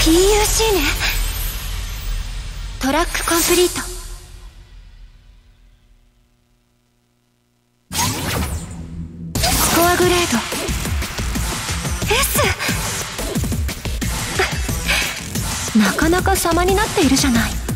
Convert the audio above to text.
PUC ね。トラックコンプリート。スコアグレード。S なかなか様になっているじゃない。